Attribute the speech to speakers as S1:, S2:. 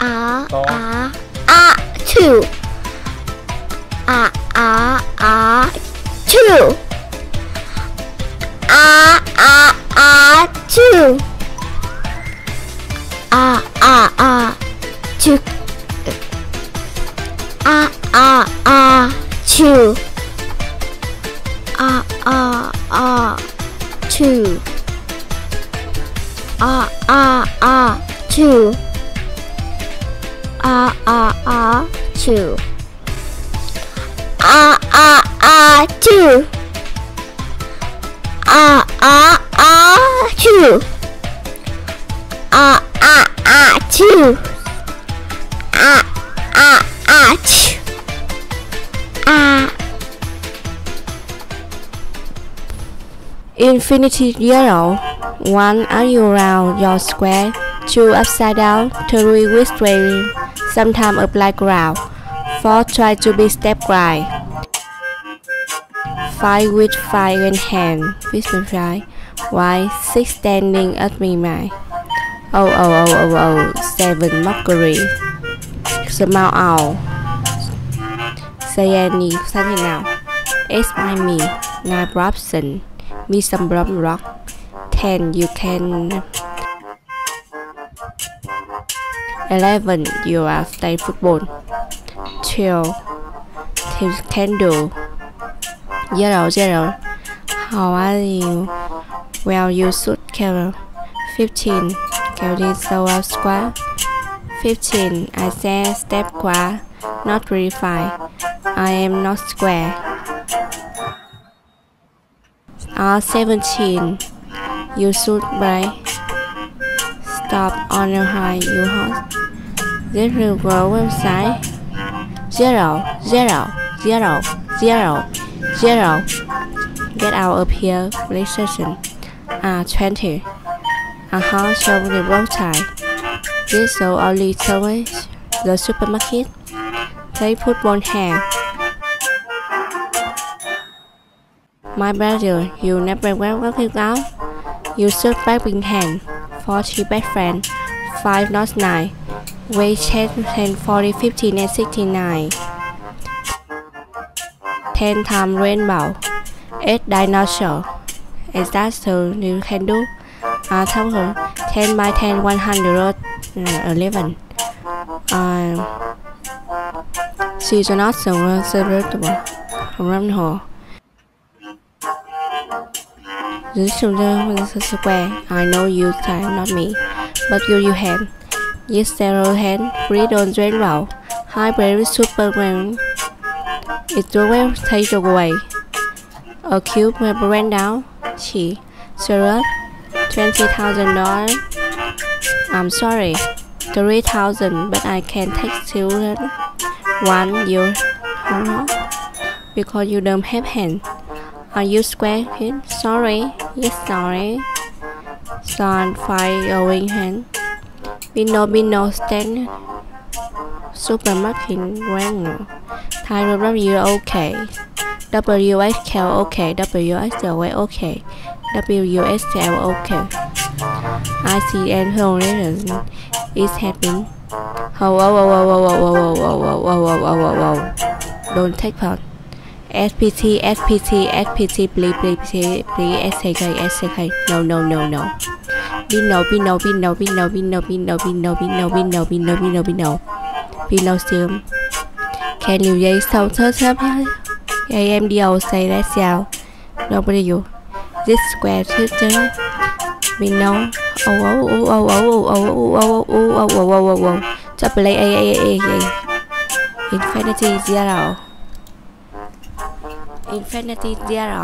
S1: ah,
S2: ah, ah, two. Ah, ah, ah, two. Ah, ah, ah, two. Ah, ah, ah, two. Ah, ah, ah, two. Ah, ah, ah, two. Ah, ah, ah, two ah ah ah two. Ah ah ah two. Ah ah ah two. Ah ah ah two. Ah ah ah two. Ah.
S3: Infinity yellow, One are you round your square? Two upside down. Three with trailing sometimes apply ground. 4. Try to be step grind. 5. With fire in hand. Whistle fry. Why? 6. Standing at midnight. Oh, oh, oh, oh, oh. 7. Mockery. Smile out. Say any. Say now. now. my me. 9. Robson. Me some block rock. 10. You can Eleven you are stay football. Twelve you can do. Zero zero. How are you? Well you should care. Fifteen. Kelly so up square. Fifteen. I say step qua. Not really fine. I am not square. R seventeen. You should buy. Stop on your high you hot. This will grow website. Zero, zero, zero, zero, zero. Get out of here, recession. R twenty. Uh-huh, show the road time. This so only service the supermarket. They put one hand. My brother, you never well working out. You should back in hand. Forty best friend. Five not nine. Weight 10, 10, 40, 15, and 69. 10 times rainbow. 8 dinosaur. Is that so you can do? Uh, total 10 by 10, 111. Uh, she's not so reservable. Around her. This is a square. I know you time, not me. But you you hand. Yes, zero hand. Read on rainbow. High berry superman. It will take away. A cube burn down. She. Sarah. Twenty thousand dollars. I'm sorry. Three thousand, but I can take children. One year. Huh? Because you don't have hand. Are you square here? Sorry. Yes, sorry. Son five going hand. Bino stand. Supermarket Wrangler. Thai W okay. WSL okay. WSL okay. WSL okay. ICN Horizon is happening. Oh, whoa, whoa, whoa, whoa, whoa, whoa, whoa, whoa, whoa, whoa, whoa, whoa, whoa. Don't take part. SPT, SPT, SPT, please, please, please, please, SK, SK. No, no, no, no. Bino, Bino, Bino, Bino, Bino, Bino, Bino, Bino, Bino, Bino, Bino, Bino. Bino still. Can you say so third time? AMDO say that sound. Nobody you. This square sister. Bino. Oh, oh, oh, oh, oh, oh, oh, oh, oh, oh, oh, oh, oh, oh, oh. Double A, A, A, A, A. Infinity zero. Infinity zero.